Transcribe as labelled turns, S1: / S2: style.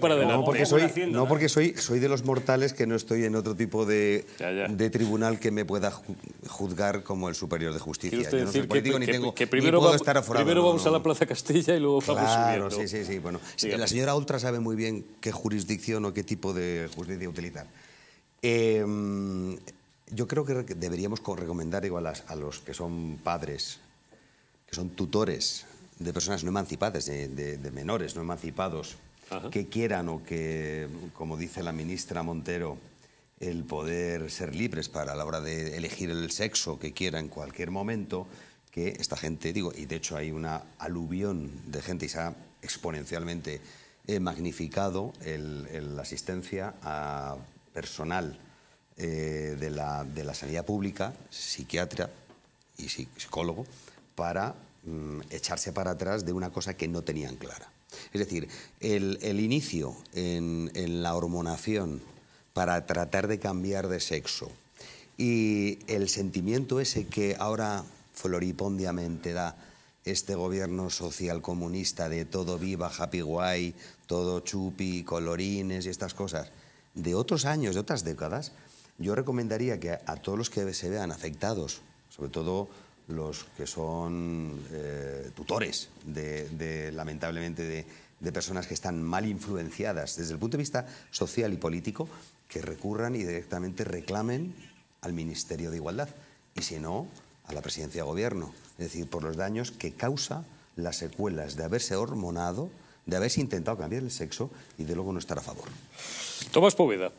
S1: para.
S2: No porque, soy, no porque soy, soy de los mortales que no estoy en otro tipo de,
S1: Ya, ya.
S2: de tribunal que me pueda ju- juzgar como el superior de justicia.
S1: Usted
S2: Yo no soy
S1: que,
S2: ni
S1: que-
S2: tengo
S1: que
S2: ni
S1: primero,
S2: puedo
S1: va-
S2: estar aforado.
S1: primero
S2: no,
S1: vamos a la Plaza Castilla y luego vamos
S2: Claro,
S1: subiendo.
S2: sí, sí, sí. Bueno, sí,
S1: Dígame.
S2: la señora Ultra sabe muy bien qué jurisdicción o qué tipo de justicia utilizar. Eh, yo creo que deberíamos co- recomendar igual a, a los que son padres, que son tutores de personas no emancipadas, de, de- de menores no emancipados, Que quieran o que, como dice la ministra Montero, el poder ser libres para la hora de elegir el sexo que quiera en cualquier momento, que esta gente, digo, y de hecho hay una aluvión de gente y se ha exponencialmente eh, magnificado la asistencia a personal eh, de, la, de la sanidad pública, psiquiatra y psi- psicólogo, para mm, echarse para atrás de una cosa que no tenían clara. Es decir, el, el inicio en, en la hormonación para tratar de cambiar de sexo y el sentimiento ese que ahora floripondiamente da este gobierno social comunista de todo viva, happy guay, todo chupi, colorines y estas cosas, de otros años, de otras décadas, yo recomendaría que a, a todos los que se vean afectados, sobre todo los que son eh, tutores de, lamentablemente de, de personas que están mal influenciadas desde el punto de vista social y político, que recurran y directamente reclamen al Ministerio de Igualdad y si no, a la presidencia de gobierno. Es decir, por los daños que causa las secuelas de haberse hormonado, de haberse intentado cambiar el sexo y de luego no estar a favor.
S1: Tomás Poveda.